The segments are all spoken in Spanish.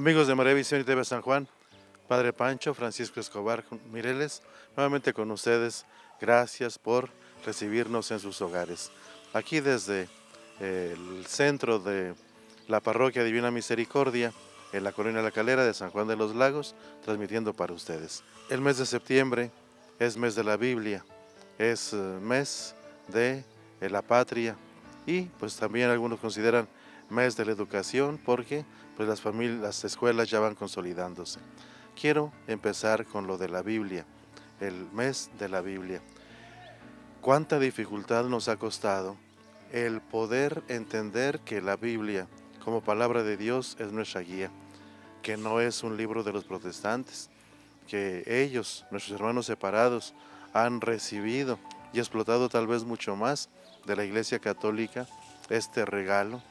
Amigos de María y TV San Juan, Padre Pancho, Francisco Escobar Mireles, nuevamente con ustedes, gracias por recibirnos en sus hogares. Aquí desde eh, el centro de la Parroquia Divina Misericordia, en la colonia La Calera de San Juan de los Lagos, transmitiendo para ustedes. El mes de septiembre es mes de la Biblia, es eh, mes de eh, la patria y pues también algunos consideran mes de la educación porque pues las familias, las escuelas ya van consolidándose. Quiero empezar con lo de la Biblia, el mes de la Biblia. Cuánta dificultad nos ha costado el poder entender que la Biblia como palabra de Dios es nuestra guía, que no es un libro de los protestantes, que ellos, nuestros hermanos separados, han recibido y explotado tal vez mucho más de la Iglesia Católica este regalo,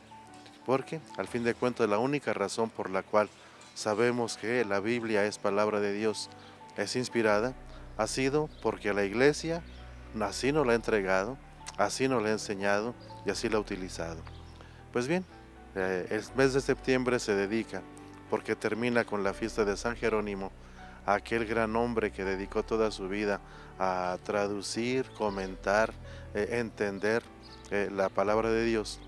porque al fin de cuentas la única razón por la cual sabemos que la Biblia es palabra de Dios, es inspirada, ha sido porque la Iglesia así nos la ha entregado, así nos la ha enseñado y así la ha utilizado. Pues bien, eh, el mes de septiembre se dedica, porque termina con la fiesta de San Jerónimo, aquel gran hombre que dedicó toda su vida a traducir, comentar, eh, entender eh, la palabra de Dios,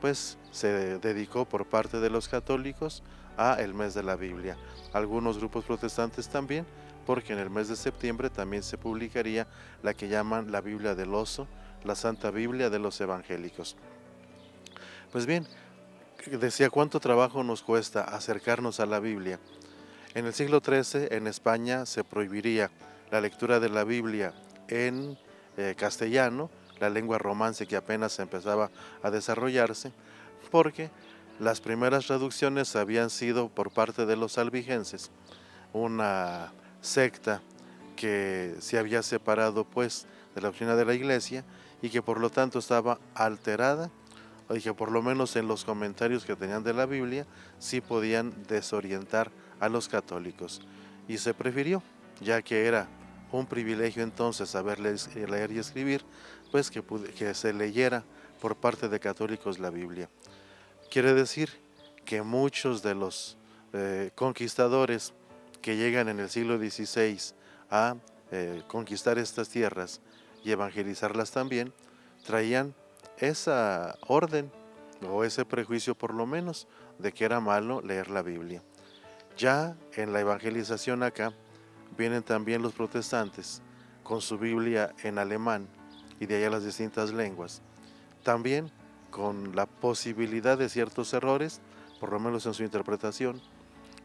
pues se dedicó por parte de los católicos a el mes de la Biblia. Algunos grupos protestantes también, porque en el mes de septiembre también se publicaría la que llaman la Biblia del Oso, la Santa Biblia de los Evangélicos. Pues bien, decía cuánto trabajo nos cuesta acercarnos a la Biblia. En el siglo XIII en España se prohibiría la lectura de la Biblia en eh, castellano, la lengua romance que apenas empezaba a desarrollarse, porque las primeras traducciones habían sido por parte de los albigenses, una secta que se había separado pues de la doctrina de la iglesia y que por lo tanto estaba alterada y que por lo menos en los comentarios que tenían de la Biblia sí podían desorientar a los católicos. Y se prefirió, ya que era un privilegio entonces saber leer y escribir, pues que, se leyera por parte de católicos la Biblia. Quiere decir que muchos de los eh, conquistadores que llegan en el siglo XVI a eh, conquistar estas tierras y evangelizarlas también, traían esa orden o ese prejuicio por lo menos de que era malo leer la Biblia. Ya en la evangelización acá vienen también los protestantes con su Biblia en alemán y de allá las distintas lenguas. También con la posibilidad de ciertos errores, por lo menos en su interpretación.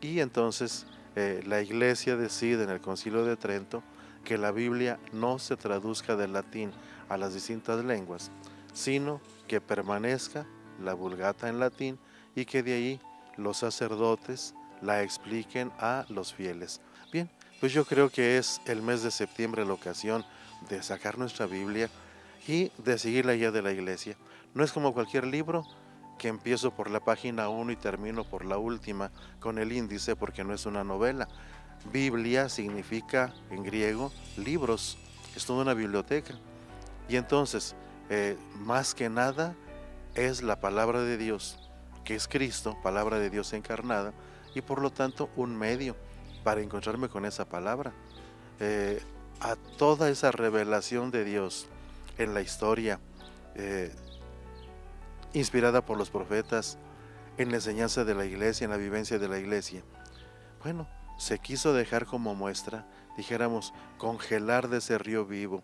Y entonces eh, la iglesia decide en el concilio de Trento que la Biblia no se traduzca del latín a las distintas lenguas, sino que permanezca la vulgata en latín y que de ahí los sacerdotes la expliquen a los fieles. Bien, pues yo creo que es el mes de septiembre la ocasión de sacar nuestra Biblia y de seguir la guía de la iglesia. No es como cualquier libro que empiezo por la página 1 y termino por la última con el índice porque no es una novela. Biblia significa en griego libros, es toda una biblioteca. Y entonces, eh, más que nada, es la palabra de Dios, que es Cristo, palabra de Dios encarnada, y por lo tanto un medio para encontrarme con esa palabra. Eh, a toda esa revelación de Dios en la historia, eh, inspirada por los profetas, en la enseñanza de la iglesia, en la vivencia de la iglesia. Bueno, se quiso dejar como muestra, dijéramos, congelar de ese río vivo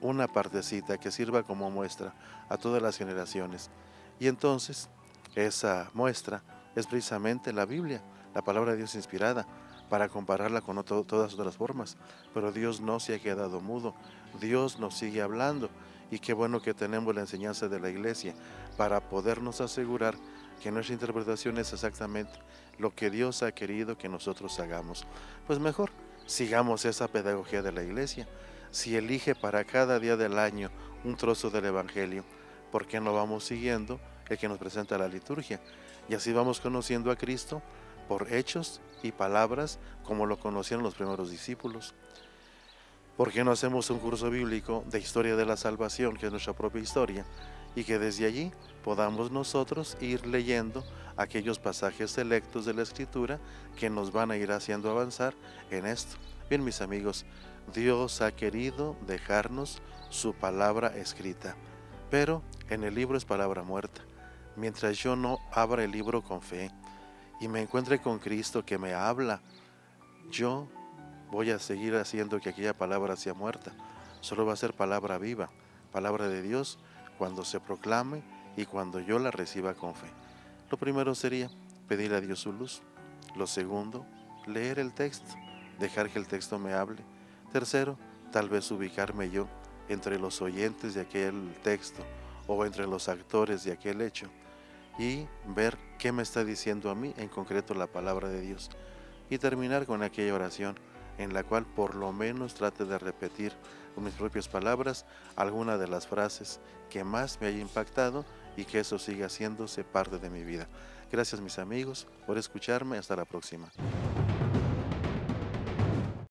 una partecita que sirva como muestra a todas las generaciones. Y entonces, esa muestra es precisamente la Biblia, la palabra de Dios inspirada, para compararla con todas otras formas. Pero Dios no se ha quedado mudo, Dios nos sigue hablando. Y qué bueno que tenemos la enseñanza de la iglesia para podernos asegurar que nuestra interpretación es exactamente lo que Dios ha querido que nosotros hagamos. Pues mejor, sigamos esa pedagogía de la iglesia. Si elige para cada día del año un trozo del Evangelio, ¿por qué no vamos siguiendo el que nos presenta la liturgia? Y así vamos conociendo a Cristo por hechos y palabras como lo conocieron los primeros discípulos. ¿Por qué no hacemos un curso bíblico de historia de la salvación, que es nuestra propia historia, y que desde allí podamos nosotros ir leyendo aquellos pasajes selectos de la Escritura que nos van a ir haciendo avanzar en esto. Bien, mis amigos, Dios ha querido dejarnos su palabra escrita, pero en el libro es palabra muerta. Mientras yo no abra el libro con fe y me encuentre con Cristo que me habla, yo voy a seguir haciendo que aquella palabra sea muerta. Solo va a ser palabra viva, palabra de Dios cuando se proclame y cuando yo la reciba con fe. Lo primero sería pedir a Dios su luz. Lo segundo, leer el texto, dejar que el texto me hable. Tercero, tal vez ubicarme yo entre los oyentes de aquel texto o entre los actores de aquel hecho y ver qué me está diciendo a mí, en concreto la palabra de Dios. Y terminar con aquella oración en la cual por lo menos trate de repetir con mis propias palabras alguna de las frases que más me haya impactado y que eso siga haciéndose parte de mi vida. Gracias mis amigos por escucharme. Hasta la próxima.